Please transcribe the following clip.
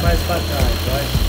mais pra trás, vai.